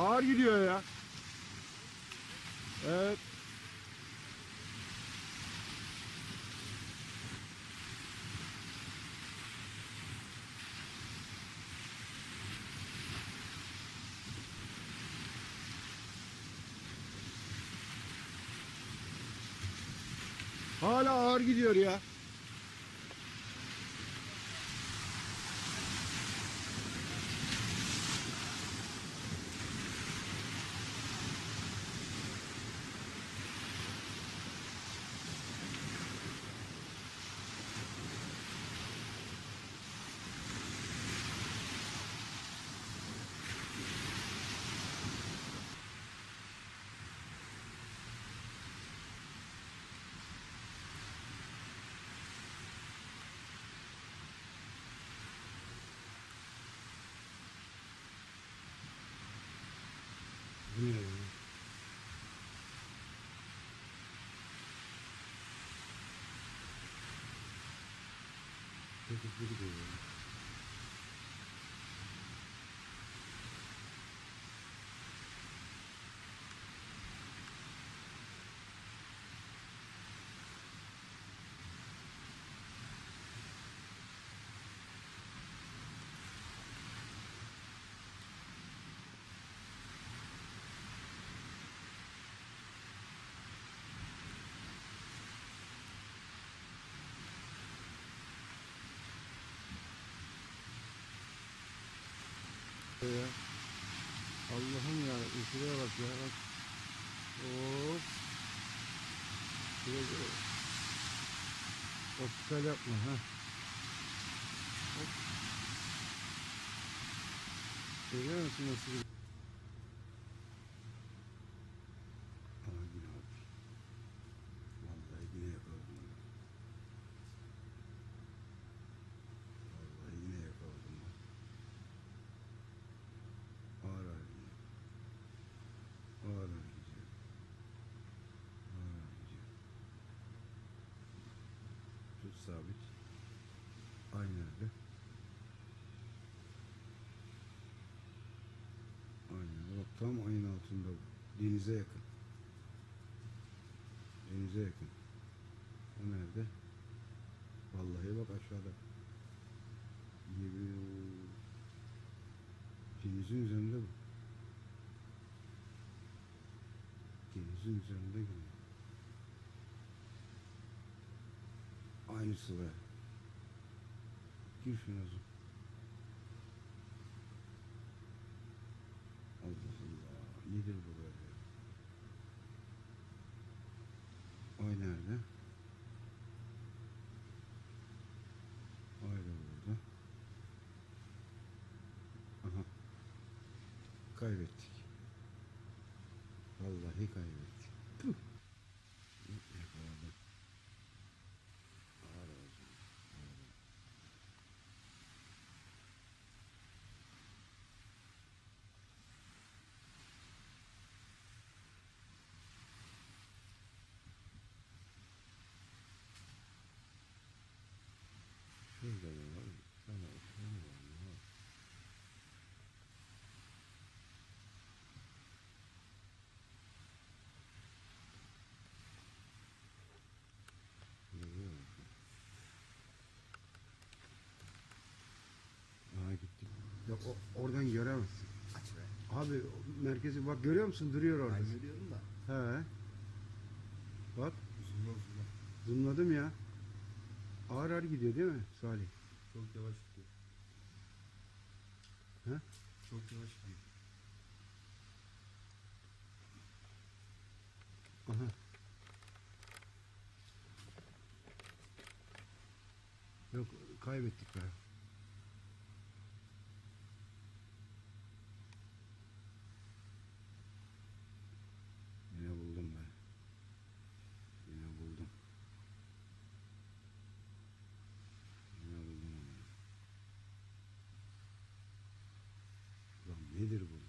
Ağır gidiyor ya. Evet. Hala ağır gidiyor ya. Bu ne ya? Ya. Allah'ım ya şuraya bak ya bak. Hop. Şuraya şuraya. Optikal yapma ha. Hop. Görüyor musun nasıl bir... Ama yine abi. Vallahi yine yakaladım onu. Vallahi yine yakaladım onu. Ağır ağır gidiyor. Ağır ağır gidiyor. Ağır ağır gidiyor. Tut sabit. Aynı yerde. Aynı yerde. Bak tam ayın altında bu. Denize yakın. Denize yakın. O nerede? Vallahi bak aşağıda. Gibi Denizin üzerinde bu. Denizin üzerinde gibi. Aynısı be. Gir şuna zoom. Nedir bu böyle? Ay nerede? Ay da burada. Aha. Kaybettik. Vallahi kaybettik. O- oradan göremezsin. Aç be. Abi merkezi bak görüyor musun? Duruyor orada. Ben görüyorum da. He. Bak Uzunla uzunla. zoomladım ya. Ağır ağır gidiyor değil mi Salih? Çok yavaş gidiyor. He? Çok yavaş gidiyor. Aha. Yok kaybettik be. Nedir bu?